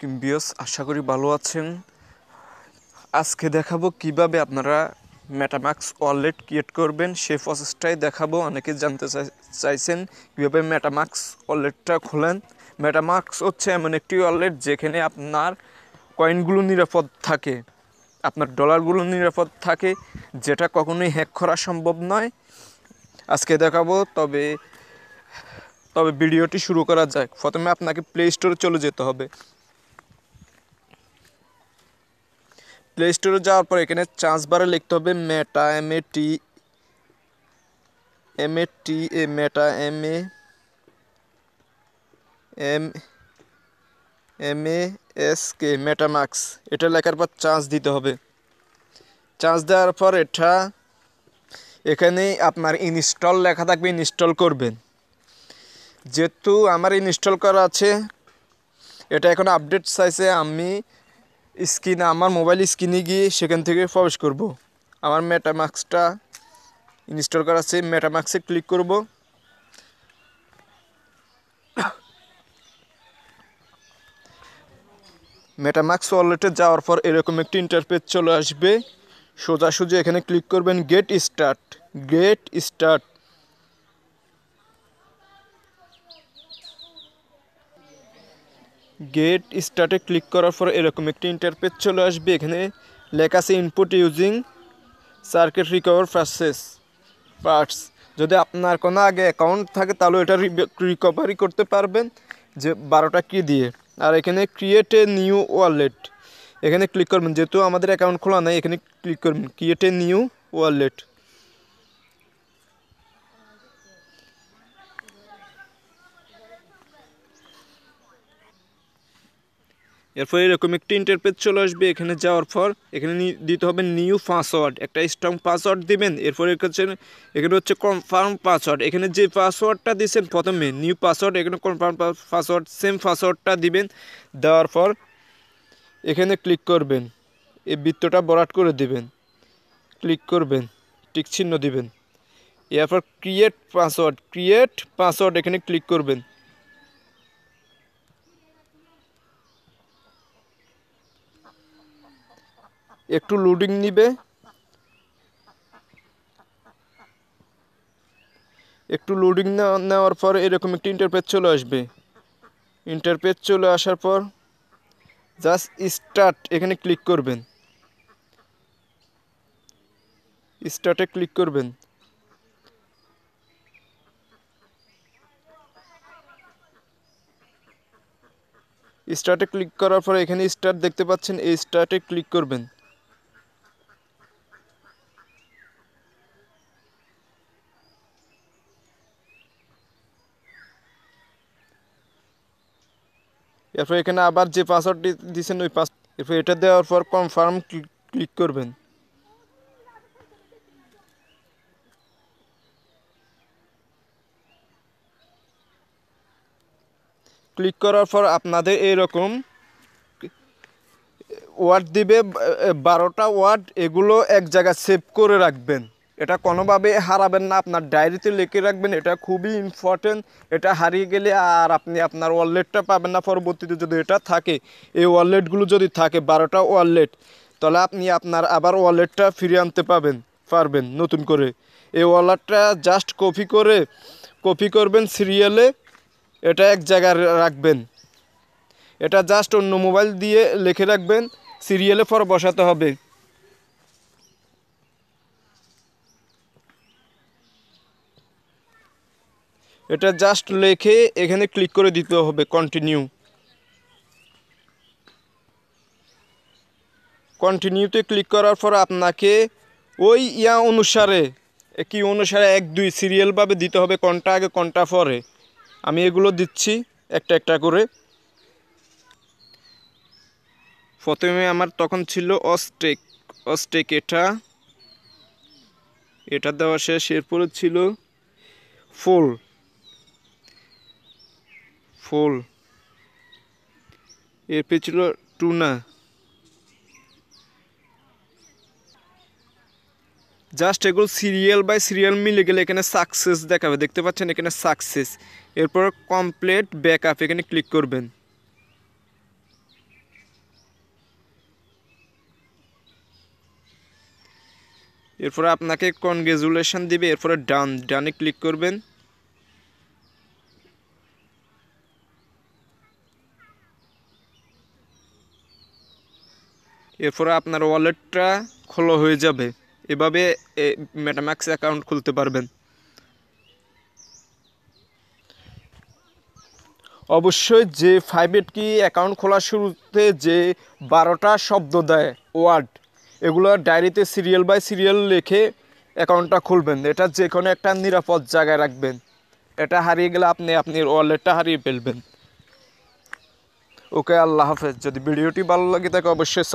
কিম্বিয়স আশা করি ভালো আছেন। আজকে দেখাবো কীভাবে আপনারা মেটামাক্স ওয়ালেট ক্রিয়েট করবেন। সেই প্রসেসটাই দেখাবো। অনেকে জানতে চাই- চাইছেন কীভাবে মেটামাক্স ওয়ালেটটা খোলেন। মেটামাক্স হচ্ছে এমন একটি ওয়ালেট যেখানে আপনার কয়েনগুলো নিরাপদ থাকে, আপনার ডলারগুলো নিরাপদ থাকে, যেটা কখনোই হ্যাক করা সম্ভব নয়। আজকে দেখাবো, তবে তবে ভিডিওটি শুরু করা যাক। প্রথমে আপনাকে প্লে স্টোরে চলে যেতে হবে। প্লে স্টোরে যাওয়ার পর এখানে চার্জ বারে লিখতে হবে meta M A T M A T A meta M A M M A S K MetaMask এটা লেখার পর চার্জ দিতে হবে। চার্জ দেওয়ার পর এটা এখানে আপনার ইনস্টল লেখা থাকবে ইনস্টল করবেন যেহেতু আমার ইনস্টল করা আছে, এটা এখন আপডেট চাইছে আমি স্ক্রিনে, আমার মোবাইল স্ক্রিনে গিয়ে সেখান থেকে প্রবেশ করব। আমার মেটামাক্সটা ইনস্টল করা আছে। মেটামাক্সে ক্লিক করব। মেটামাক্স ওয়ালেটে যাওয়ার পর এরকম একটি ইন্টারপেজ চলে আসবে। সোজাসুজি এখানে ক্লিক করবেন get start get start get স্টার্টে click করার পর এরকম একটি ইন্টারপেজ চলে আসবে। এখানে লেখা আছে input using secret recovery phrase parts যদি আপনার কোনো আগে অ্যাকাউন্ট থাকে, তাহলে এটা রিকভারি করতে পারবেন যে বারোটা কি দিয়ে। আর এখানে ক্রিয়েট এ নিউ ওয়ালেট এখানে ক্লিক করবেন। যেহেতু আমাদের অ্যাকাউন্ট খোলা নাই, এখানে ক্লিক করবেন। ক্রিয়েট এ নিউ ওয়ালেট এরপর এরকম একটি ইন্টারপেজ চলে আসবে, এখানে যাওয়ার পর এখানে দিতে হবে নিউ পাসওয়ার্ড একটা স্ট্রং পাসওয়ার্ড দিবেন, এরপর হচ্ছে এখানে হচ্ছে কনফার্ম পাসওয়ার্ড এখানে যে পাসওয়ার্ডটা দিয়েছেন প্রথমে নিউ পাসওয়ার্ড এখানে কনফার্ম পাসওয়ার্ড সেম পাসওয়ার্ডটা দিবেন, দেওয়ার পর এখানে ক্লিক করবেন, এই বৃত্তটা বরাট করে দিবেন ক্লিক করবেন, টিক চিহ্ন দিবেন, এরপর ক্রিয়েট পাসওয়ার্ড ক্রিয়েট পাসওয়ার্ড এখানে ক্লিক করবেন একটু লোডিং নিবে। একটু লোডিং নেওয়ার পর এরকম একটি ইন্টারপেজ চলে আসবে। ইন্টারপেজ চলে আসার পর জাস্ট স্টার্ট এখানে ক্লিক করবেন। স্টার্টে ক্লিক করবেন। স্টার্টে ক্লিক করার পরে এখানে স্টার্ট দেখতে পাচ্ছেন, এই স্টার্টে ক্লিক করবেন। এরপর এখানে আবার যে পাসওয়ার্ডটি দিয়েছেন ওই পাস এরপর এটা দেওয়ার পর কনফার্ম ক্লিক করবেন। ক্লিক করার পর আপনাদের এরকম ওয়ার্ড দিবে, বারোটা ওয়ার্ড এগুলো এক জায়গায় সেভ করে রাখবেন। এটা কোনোভাবে হারাবেন না, আপনার ডায়েরিতে লিখে রাখবেন, এটা খুবই ইম্পর্টেন্ট এটা হারিয়ে গেলে আর আপনি আপনার ওয়ালেটটা পাবেন না। পরবর্তীতে যদি এটা থাকে, এই ওয়ালেটগুলো যদি থাকে, বারোটা ওয়ালেট তাহলে আপনি আপনার আবার ওয়ালেটটা ফিরিয়ে আনতে পাবেন, পারবেন নতুন করে। এই ওয়ালেটটা জাস্ট কপি করে কপি করবেন সিরিয়ালে এটা এক জায়গায় রাখবেন। এটা জাস্ট অন্য মোবাইল দিয়ে লিখে রাখবেন সিরিয়ালে পর বসাতে হবে। এটা জাস্ট লেখে এখানে ক্লিক করে দিতে হবে কন্টিনিউ কন্টিনিউতে ক্লিক করার পর আপনাকে ওই ইয়া অনুসারে কি অনুসারে এক দুই সিরিয়ালভাবে দিতে হবে কোনটা আগে কোনটা পরে। আমি এগুলো দিচ্ছি একটা একটা করে। প্রথমে আমার তখন ছিল অস্টেক অস্টেক এটা। এটা দেওয়া শেষ, এরপরে ছিল ফুল। ফুল। এরপরে ছিল টুনা। জাস্ট এগুলো সিরিয়াল বাই সিরিয়াল মিলে গেলে এখানে সাকসেস দেখাবে। দেখতে পাচ্ছেন এখানে সাকসেস এরপর কমপ্লিট ব্যাকআপ এখানে ক্লিক করবেন। এরপরে আপনাকে কনগ্রেজুলেশন দিবে, এরপরে ডান ডানে ক্লিক করবেন। এরপরে আপনার ওয়ালেটটা খোলা হয়ে যাবে। এভাবে মেটাম্যাক্স অ্যাকাউন্ট খুলতে পারবেন। অবশ্যই যে ফাইভ এইট কি অ্যাকাউন্ট খোলার শুরুতে যে বারোটা শব্দ দেয় ওয়ার্ড এগুলো ডায়েরিতে সিরিয়াল বাই সিরিয়াল লিখে অ্যাকাউন্টটা খুলবেন। এটা যে কোনো একটা নিরাপদ জায়গায় রাখবেন। এটা হারিয়ে গেলে আপনি আপনার ওয়ালেটটা হারিয়ে ফেলবেন। ওকে, আল্লাহ হাফেজ। যদি ভিডিওটি ভালো লাগে তাকে অবশ্যই